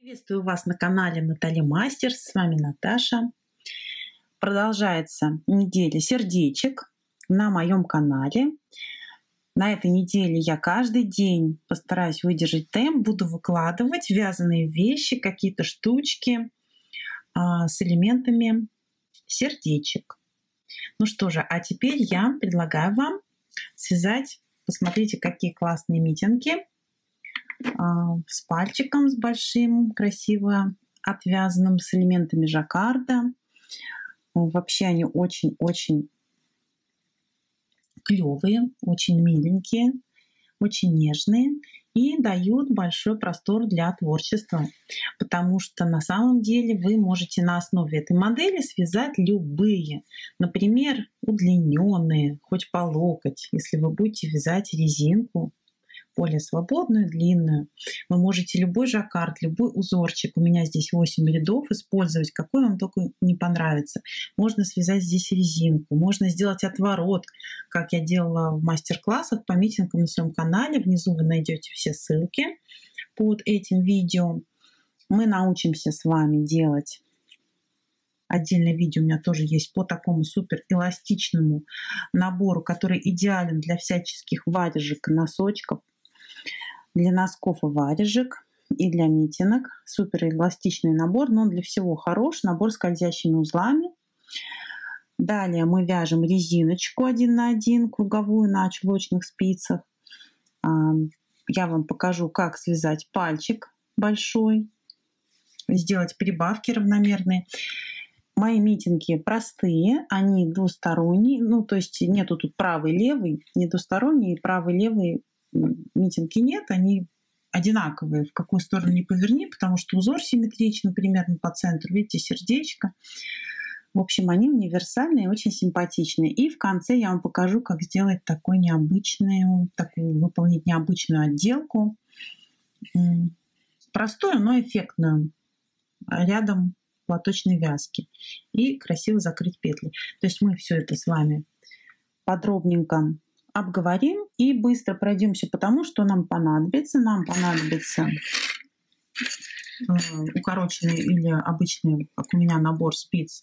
Приветствую вас на канале Наталья Мастер. С вами Наташа. Продолжается неделя сердечек на моем канале. На этой неделе я каждый день постараюсь выдержать темп, буду выкладывать вязаные вещи, какие-то штучки а, с элементами сердечек. Ну что же, а теперь я предлагаю вам связать, посмотрите, какие классные митинги с пальчиком, с большим, красиво отвязанным, с элементами жаккарда. Вообще они очень-очень клевые, очень миленькие, очень нежные и дают большой простор для творчества, потому что на самом деле вы можете на основе этой модели связать любые, например, удлиненные, хоть по локоть, если вы будете вязать резинку более свободную, длинную. Вы можете любой жаккард, любой узорчик, у меня здесь 8 рядов, использовать, какой вам только не понравится. Можно связать здесь резинку, можно сделать отворот, как я делала в мастер-классах по митингам на своем канале. Внизу вы найдете все ссылки под этим видео. Мы научимся с вами делать Отдельное видео у меня тоже есть по такому супер эластичному набору, который идеален для всяческих варежек, носочков для носков и варежек и для митинок. Супер эластичный набор, но он для всего хорош. Набор с скользящими узлами. Далее мы вяжем резиночку один на один, круговую на чулочных спицах. Я вам покажу, как связать пальчик большой, сделать прибавки равномерные. Мои митинги простые, они двусторонние, ну то есть нету тут правый, левый, не двусторонние, правый, левый митинги нет, они одинаковые, в какую сторону не поверни, потому что узор симметричный примерно по центру, видите, сердечко. В общем, они универсальные очень симпатичные. И в конце я вам покажу, как сделать такой необычную, такую, выполнить необычную отделку. Простую, но эффектную. Рядом платочной вязки. И красиво закрыть петли. То есть мы все это с вами подробненько обговорим и быстро пройдемся по тому, что нам понадобится. Нам понадобится э, укороченный или обычный, как у меня, набор спиц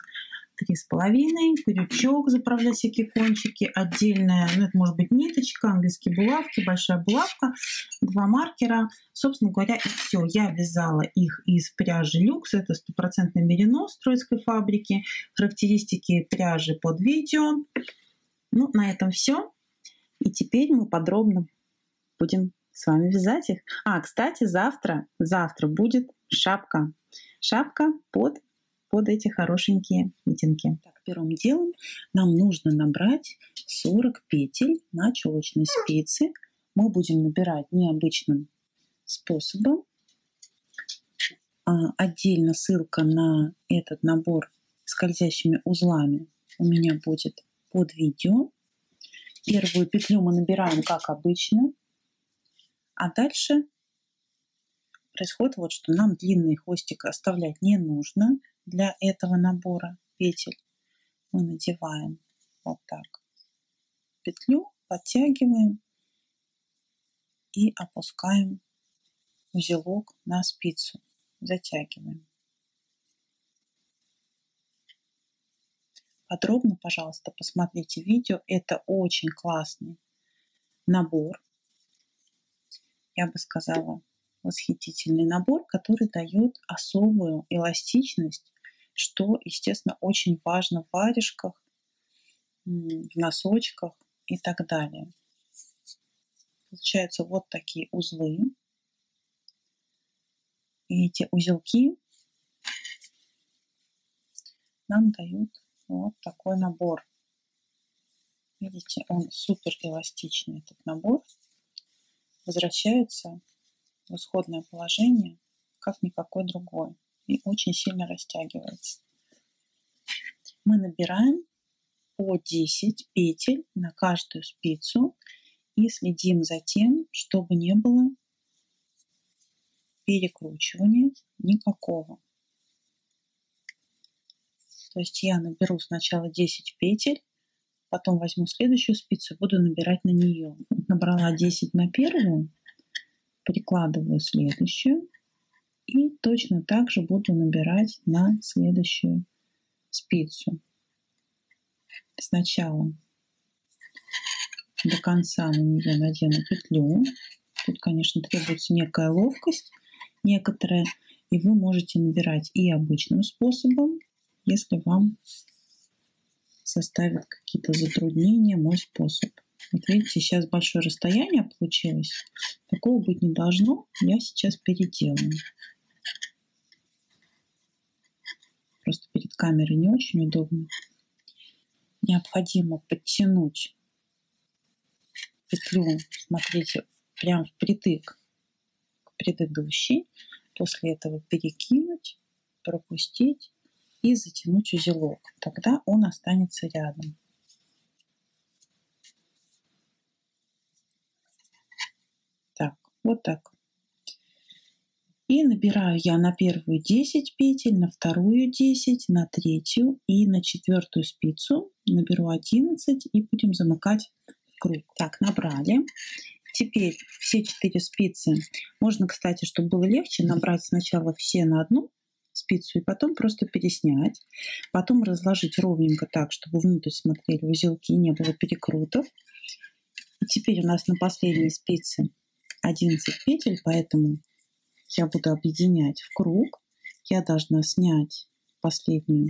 три с половиной, крючок заправлять всякие кончики, отдельная, ну это может быть ниточка, английские булавки, большая булавка, два маркера. Собственно говоря, и все. Я вязала их из пряжи люкс, это стопроцентный мерино с фабрики. Характеристики пряжи под видео. Ну, на этом все. И теперь мы подробно будем с вами вязать их. А, кстати, завтра, завтра будет шапка. Шапка под, под эти хорошенькие митинги. Так, первым делом нам нужно набрать 40 петель на чулочной спице. Мы будем набирать необычным способом. А, отдельно ссылка на этот набор скользящими узлами у меня будет под видео. Первую петлю мы набираем как обычно, а дальше происходит вот что. Нам длинный хвостик оставлять не нужно для этого набора петель. Мы надеваем вот так петлю, подтягиваем и опускаем узелок на спицу, затягиваем. Подробно, пожалуйста, посмотрите видео. Это очень классный набор. Я бы сказала, восхитительный набор, который дает особую эластичность, что, естественно, очень важно в варежках, в носочках и так далее. Получаются вот такие узлы. И эти узелки нам дают вот такой набор. Видите, он супер эластичный, этот набор. Возвращается в исходное положение, как никакой другой. И очень сильно растягивается. Мы набираем по 10 петель на каждую спицу и следим за тем, чтобы не было перекручивания никакого. То есть я наберу сначала 10 петель, потом возьму следующую спицу буду набирать на нее. Набрала 10 на первую, прикладываю следующую, И точно так же буду набирать на следующую спицу. Сначала до конца на нее надену петлю. Тут, конечно, требуется некая ловкость некоторая, и вы можете набирать и обычным способом, если вам составит какие-то затруднения мой способ. Вот видите, сейчас большое расстояние получилось. Такого быть не должно. Я сейчас переделаю. Просто перед камерой не очень удобно. Необходимо подтянуть петлю, смотрите, прям впритык к предыдущей. После этого перекинуть, пропустить и затянуть узелок. Тогда он останется рядом. Так, вот так. И набираю я на первую 10 петель, на вторую 10, на третью и на четвертую спицу наберу 11 и будем замыкать круг. Так, набрали. Теперь все четыре спицы. Можно, кстати, чтобы было легче, набрать сначала все на одну спицу и потом просто переснять. Потом разложить ровненько так, чтобы внутрь смотрели узелки и не было перекрутов. И теперь у нас на последней спице 11 петель, поэтому я буду объединять в круг. Я должна снять последнюю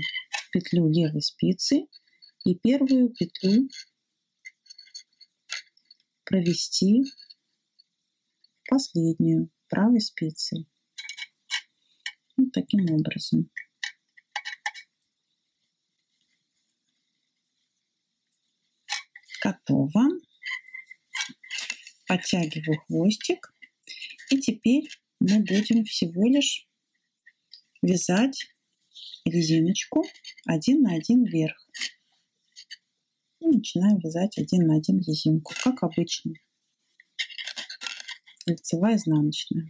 петлю левой спицы и первую петлю провести последнюю правой спицей. Вот таким образом. Готово. Подтягиваю хвостик. И теперь мы будем всего лишь вязать резиночку один на один вверх. И начинаем вязать один на один резинку, как обычно. Лицевая, изнаночная.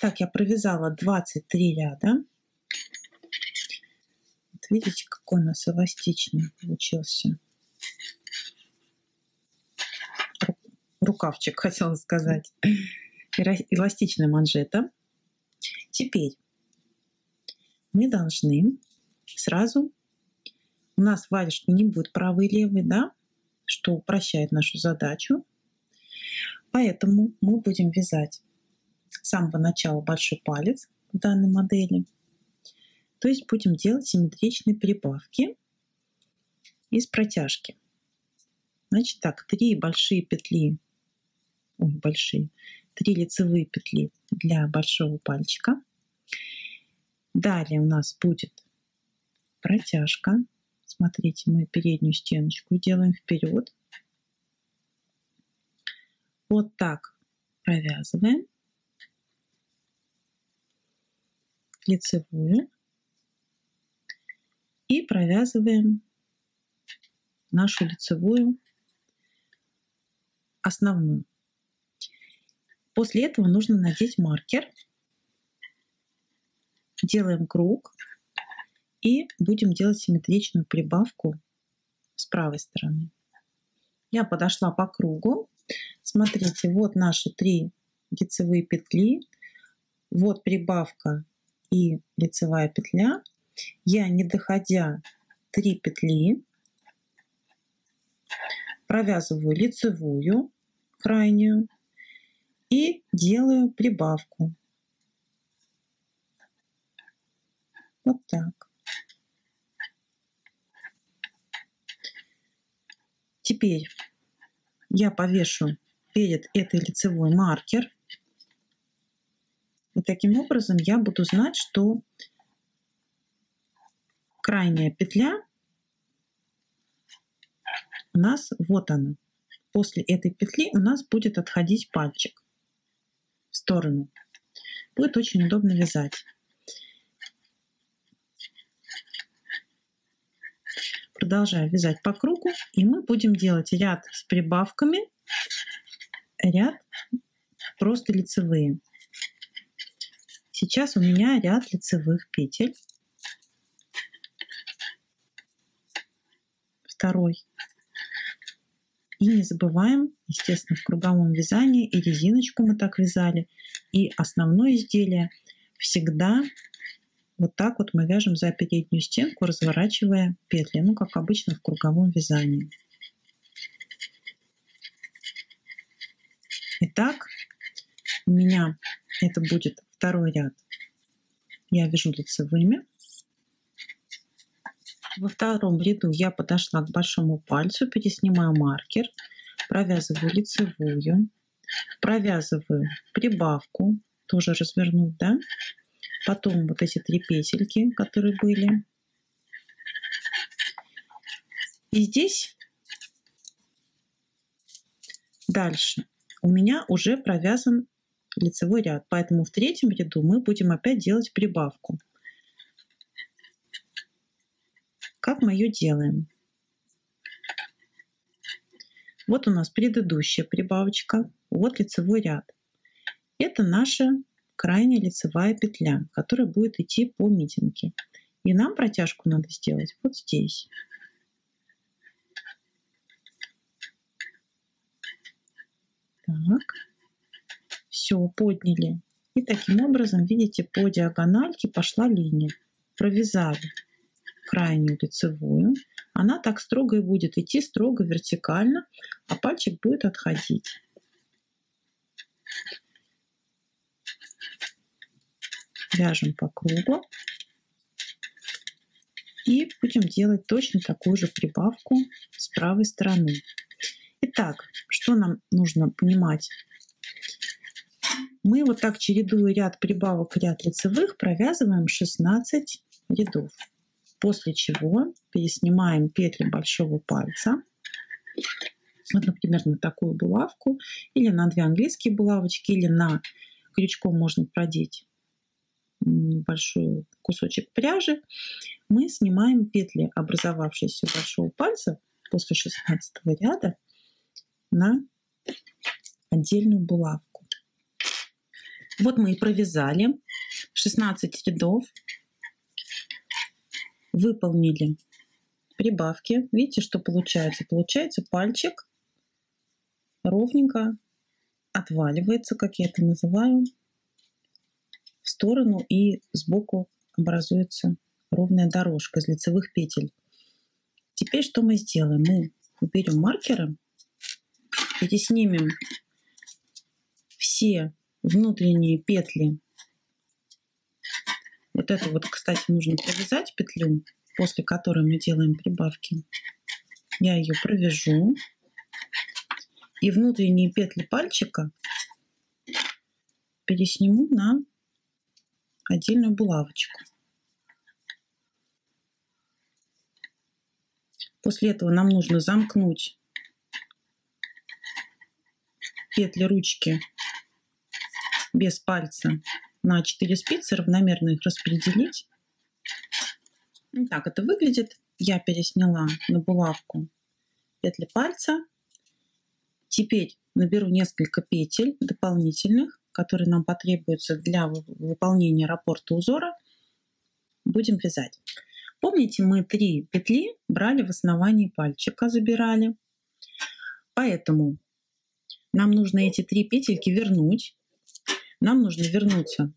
Так, я провязала 23 ряда. Вот видите, какой у нас эластичный получился. Рукавчик, хотела сказать. Эластичная манжета. Теперь мы должны сразу... У нас варежки не будет правой и левой, да? Что упрощает нашу задачу. Поэтому мы будем вязать самого начала большой палец в данной модели. То есть будем делать симметричные прибавки из протяжки. Значит так, три большие петли, ой, большие, три лицевые петли для большого пальчика. Далее у нас будет протяжка. Смотрите, мы переднюю стеночку делаем вперед. Вот так провязываем. Лицевую и провязываем нашу лицевую основную. После этого нужно надеть маркер. Делаем круг и будем делать симметричную прибавку с правой стороны. Я подошла по кругу. Смотрите, вот наши три лицевые петли. Вот прибавка и лицевая петля, я, не доходя 3 петли, провязываю лицевую крайнюю и делаю прибавку. Вот так. Теперь я повешу перед этой лицевой маркер и таким образом я буду знать, что крайняя петля у нас вот она. После этой петли у нас будет отходить пальчик в сторону. Будет очень удобно вязать. продолжаю вязать по кругу, и мы будем делать ряд с прибавками, ряд просто лицевые. Сейчас у меня ряд лицевых петель. Второй. И не забываем, естественно, в круговом вязании и резиночку мы так вязали, и основное изделие всегда вот так вот мы вяжем за переднюю стенку, разворачивая петли, ну, как обычно в круговом вязании. Итак, у меня это будет второй ряд. Я вяжу лицевыми. Во втором ряду я подошла к большому пальцу, переснимаю маркер, провязываю лицевую, провязываю прибавку, тоже развернуть, да, потом вот эти три петельки, которые были. И здесь дальше у меня уже провязан лицевой ряд, поэтому в третьем ряду мы будем опять делать прибавку. Как мы ее делаем? Вот у нас предыдущая прибавочка, вот лицевой ряд. Это наша крайняя лицевая петля, которая будет идти по митинге. И нам протяжку надо сделать вот здесь. Так. Все, подняли. И таким образом, видите, по диагональке пошла линия. Провязали крайнюю лицевую. Она так строго и будет идти, строго вертикально, а пальчик будет отходить. вяжем по кругу и будем делать точно такую же прибавку с правой стороны. Итак, что нам нужно понимать? Мы вот так, чередуя ряд прибавок, ряд лицевых, провязываем 16 рядов. После чего переснимаем петли большого пальца. Вот, например, на такую булавку, или на две английские булавочки, или на крючком можно продеть большой кусочек пряжи, мы снимаем петли, образовавшиеся у большого пальца после 16 ряда на отдельную булавку. Вот мы и провязали 16 рядов, выполнили прибавки. Видите, что получается? Получается пальчик ровненько отваливается, как я это называю, в сторону и сбоку образуется ровная дорожка из лицевых петель. Теперь что мы сделаем? Мы уберем маркеры, переснимем все внутренние петли. Вот это вот, кстати, нужно провязать петлю, после которой мы делаем прибавки. Я ее провяжу. И внутренние петли пальчика пересниму на отдельную булавочку. После этого нам нужно замкнуть петли ручки без пальца на 4 спицы, равномерно их распределить. Так это выглядит. Я пересняла на булавку петли пальца. Теперь наберу несколько петель дополнительных которые нам потребуются для выполнения раппорта узора, будем вязать. Помните, мы три петли брали в основании пальчика, забирали. Поэтому нам нужно эти три петельки вернуть. Нам нужно вернуться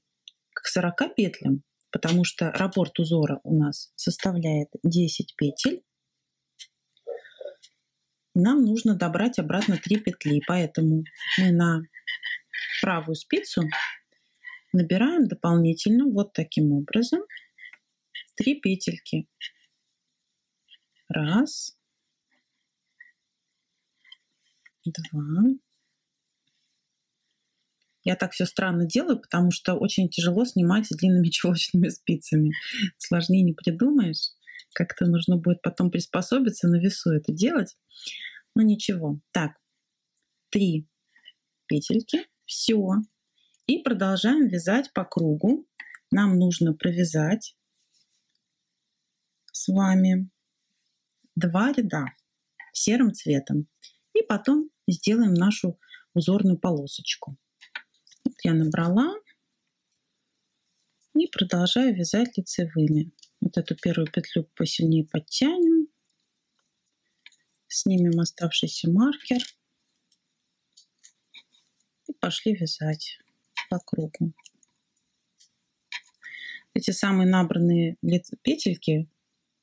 к 40 петлям, потому что раппорт узора у нас составляет 10 петель. Нам нужно добрать обратно 3 петли, поэтому мы на правую спицу набираем дополнительно вот таким образом 3 петельки. Раз, два. Я так все странно делаю, потому что очень тяжело снимать длинными чулочными спицами. Сложнее не придумаешь. Как-то нужно будет потом приспособиться на весу это делать. Но ничего. Так, три петельки. Все. И продолжаем вязать по кругу. Нам нужно провязать с вами два ряда серым цветом. И потом сделаем нашу узорную полосочку. Я набрала и продолжаю вязать лицевыми. Вот эту первую петлю посильнее подтянем. Снимем оставшийся маркер. И пошли вязать по кругу. Эти самые набранные петельки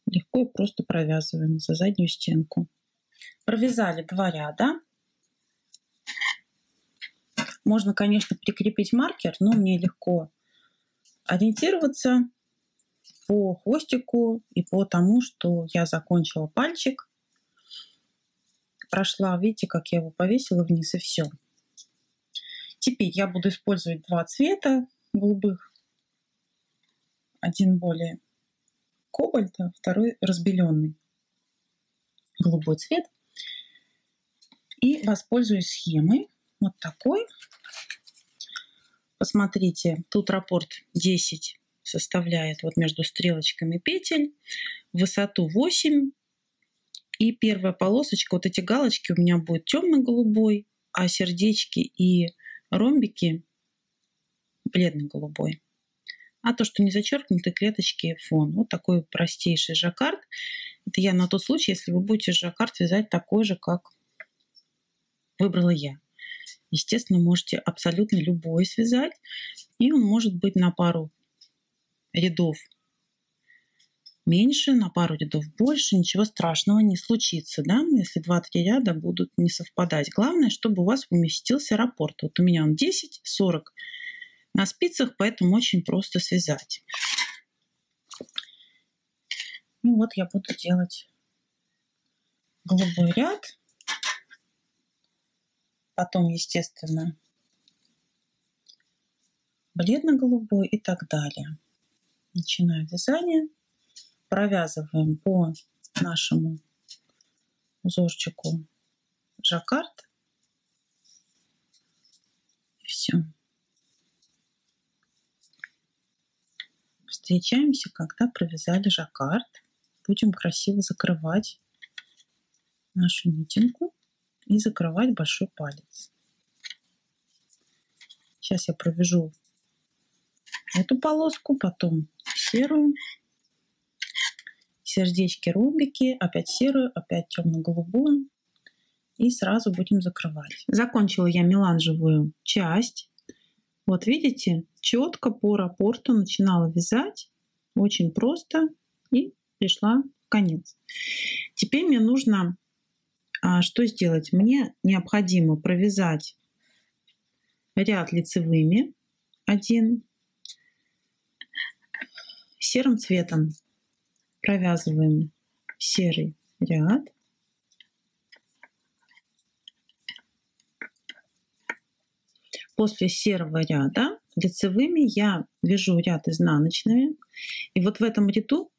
легко и просто провязываем за заднюю стенку. Провязали два ряда. Можно, конечно, прикрепить маркер, но мне легко ориентироваться по хвостику и по тому, что я закончила пальчик. Прошла, видите, как я его повесила вниз и все. Теперь я буду использовать два цвета голубых. Один более кобальта, второй разбеленный голубой цвет. И воспользуюсь схемой вот такой. Посмотрите, тут раппорт 10 составляет вот между стрелочками петель, высоту 8. И первая полосочка, вот эти галочки у меня будет темно-голубой, а сердечки и ромбики бледно-голубой. А то, что не зачеркнуты клеточки фон. Вот такой простейший жаккард. Это я на тот случай, если вы будете жаккард вязать такой же, как выбрала я. Естественно, можете абсолютно любой связать. И он может быть на пару рядов меньше, на пару рядов больше. Ничего страшного не случится, да, если 2-3 ряда будут не совпадать. Главное, чтобы у вас уместился раппорт. Вот у меня он 10, 40 на спицах, поэтому очень просто связать. Ну вот я буду делать голубой ряд потом, естественно, бледно-голубой и так далее. Начинаю вязание, провязываем по нашему узорчику жаккард. И все. Встречаемся, когда провязали жаккард. Будем красиво закрывать нашу нитинку и закрывать большой палец. Сейчас я провяжу эту полоску, потом серую, сердечки, ромбики, опять серую, опять темно-голубую. И сразу будем закрывать. Закончила я меланжевую часть. Вот видите, четко по рапорту начинала вязать. Очень просто. И пришла в конец. Теперь мне нужно что сделать? Мне необходимо провязать ряд лицевыми один серым цветом. Провязываем серый ряд. После серого ряда лицевыми я вяжу ряд изнаночными. И вот в этом ряду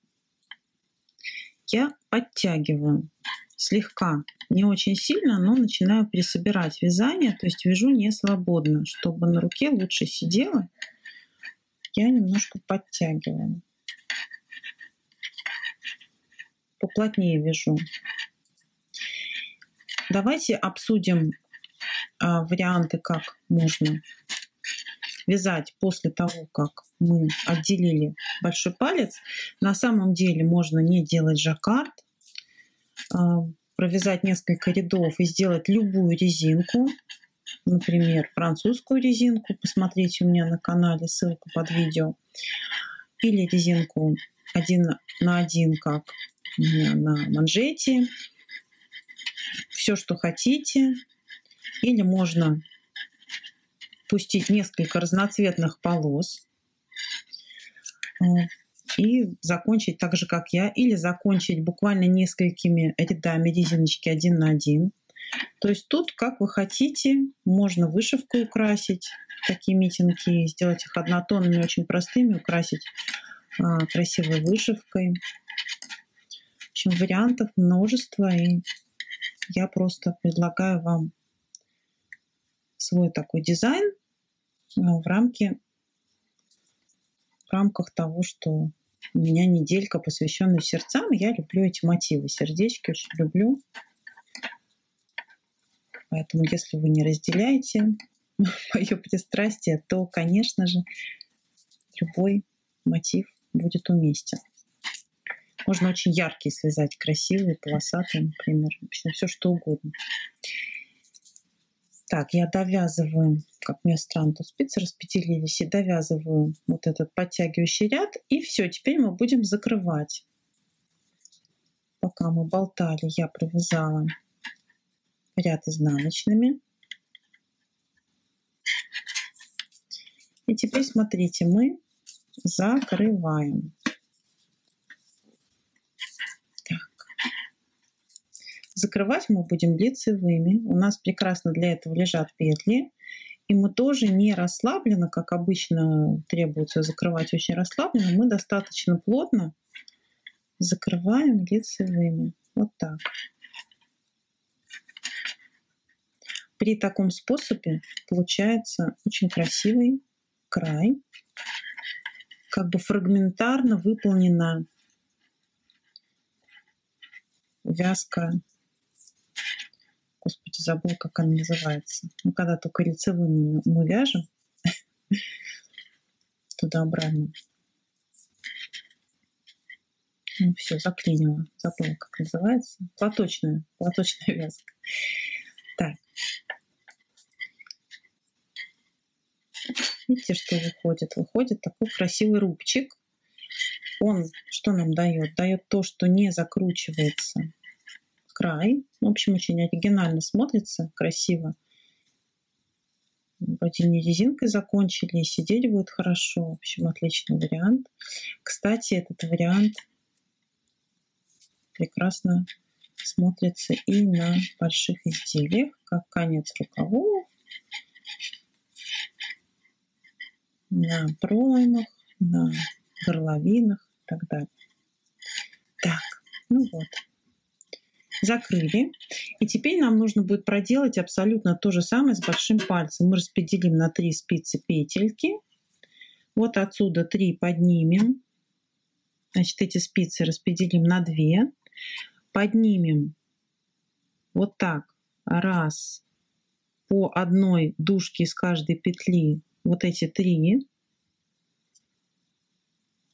я подтягиваю слегка, не очень сильно, но начинаю присобирать вязание, то есть вяжу не свободно, чтобы на руке лучше сидело. Я немножко подтягиваю. Поплотнее вяжу. Давайте обсудим а, варианты, как можно вязать после того, как мы отделили большой палец. На самом деле можно не делать жаккард, а, провязать несколько рядов и сделать любую резинку, например, французскую резинку, посмотрите у меня на канале, ссылка под видео, или резинку один на один, как у меня на манжете, все, что хотите, или можно пустить несколько разноцветных полос и закончить так же, как я, или закончить буквально несколькими рядами резиночки один на один. То есть тут, как вы хотите, можно вышивку украсить, такие митинги, сделать их однотонными, очень простыми, украсить а, красивой вышивкой. В общем, вариантов множество, и я просто предлагаю вам свой такой дизайн в рамке в рамках того, что у меня неделька, посвященная сердцам. Я люблю эти мотивы. Сердечки очень люблю. Поэтому, если вы не разделяете мое пристрастие, то, конечно же, любой мотив будет уместен. Можно очень яркие связать, красивые, полосатые, например. В общем, все что угодно. Так, я довязываю, как мне странно, тут спицы распределились, и довязываю вот этот подтягивающий ряд. И все, теперь мы будем закрывать. Пока мы болтали, я провязала ряд изнаночными. И теперь смотрите, мы закрываем. Закрывать мы будем лицевыми. У нас прекрасно для этого лежат петли. И мы тоже не расслабленно, как обычно требуется закрывать очень расслабленно. Мы достаточно плотно закрываем лицевыми. Вот так. При таком способе получается очень красивый край. Как бы фрагментарно выполнена вязка Забыл, как она называется. Ну, когда только лицевыми мы вяжем туда-обратно. Ну, все, заклинила. Забыла, как называется. Платочная. Платочная вязка. Так. Видите, что выходит? Выходит такой красивый рубчик. Он что нам дает? Дает то, что не закручивается край. В общем, очень оригинально смотрится, красиво. Не резинкой закончили, сидеть будет хорошо. В общем, отличный вариант. Кстати, этот вариант прекрасно смотрится и на больших изделиях, как конец рукавов, на проймах, на горловинах и так далее. Так, ну вот закрыли. И теперь нам нужно будет проделать абсолютно то же самое с большим пальцем. Мы распределим на 3 спицы петельки. Вот отсюда 3 поднимем. Значит, эти спицы распределим на 2. Поднимем вот так. Раз. По одной дужке из каждой петли вот эти три.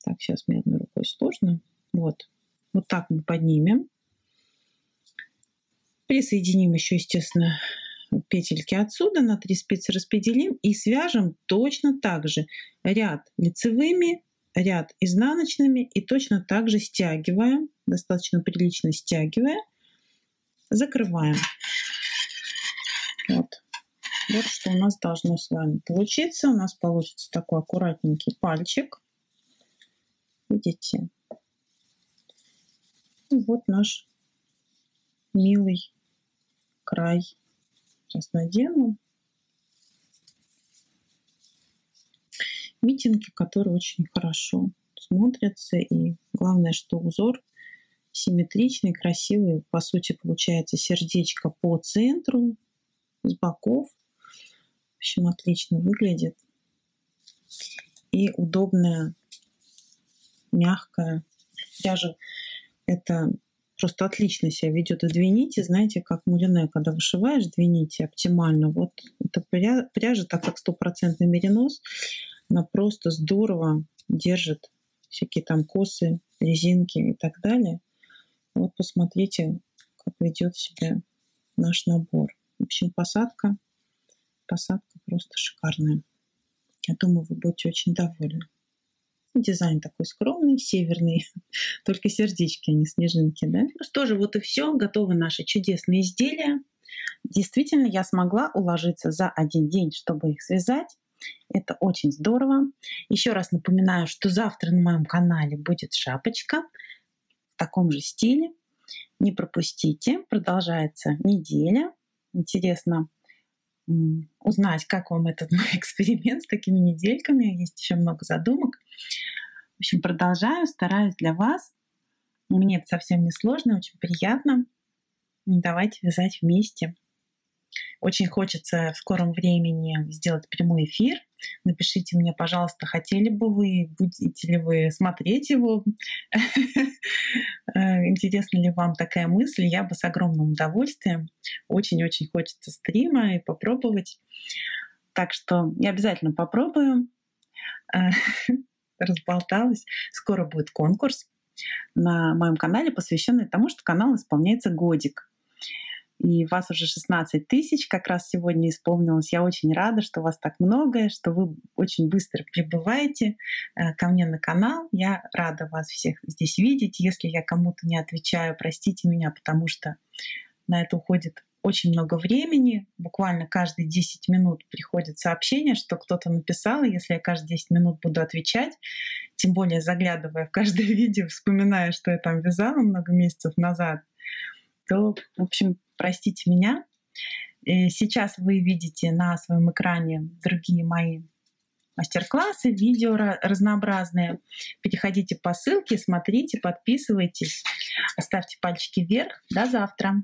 Так, сейчас мне одной рукой сложно. Вот. Вот так мы поднимем. Присоединим еще, естественно, петельки отсюда, на 3 спицы распределим и свяжем точно так же ряд лицевыми, ряд изнаночными и точно так же стягиваем, достаточно прилично стягивая, закрываем. Вот. Вот что у нас должно с вами получиться. У нас получится такой аккуратненький пальчик. Видите? Вот наш милый край. Сейчас надену. Митинги, которые очень хорошо смотрятся. И главное, что узор симметричный, красивый. По сути, получается сердечко по центру, с боков. В общем, отлично выглядит. И удобная, мягкая пряжа. Это просто отлично себя ведет. И две нити, знаете, как мулине, когда вышиваешь две нити оптимально. Вот эта пряжа, так как стопроцентный меринос, она просто здорово держит всякие там косы, резинки и так далее. Вот посмотрите, как ведет себя наш набор. В общем, посадка, посадка просто шикарная. Я думаю, вы будете очень довольны. Дизайн такой скромный, северный, только сердечки, а не снежинки, да? Ну что же, вот и все. Готовы наши чудесные изделия. Действительно, я смогла уложиться за один день, чтобы их связать. Это очень здорово. Еще раз напоминаю, что завтра на моем канале будет шапочка в таком же стиле. Не пропустите. Продолжается неделя. Интересно узнать, как вам этот мой эксперимент с такими недельками. Есть еще много задумок. В общем, продолжаю, стараюсь для вас. Мне это совсем не сложно, очень приятно. Давайте вязать вместе. Очень хочется в скором времени сделать прямой эфир. Напишите мне, пожалуйста, хотели бы вы, будете ли вы смотреть его, э, интересна ли вам такая мысль. Я бы с огромным удовольствием. Очень-очень хочется стрима и попробовать. Так что я обязательно попробую. Разболталась. Скоро будет конкурс на моем канале, посвященный тому, что канал исполняется годик и вас уже 16 тысяч как раз сегодня исполнилось. Я очень рада, что вас так много, что вы очень быстро прибываете э, ко мне на канал. Я рада вас всех здесь видеть. Если я кому-то не отвечаю, простите меня, потому что на это уходит очень много времени. Буквально каждые 10 минут приходит сообщение, что кто-то написал. И если я каждые 10 минут буду отвечать, тем более заглядывая в каждое видео, вспоминая, что я там вязала много месяцев назад, то, в общем, простите меня. Сейчас вы видите на своем экране другие мои мастер-классы, видео разнообразные. Переходите по ссылке, смотрите, подписывайтесь, ставьте пальчики вверх. До завтра!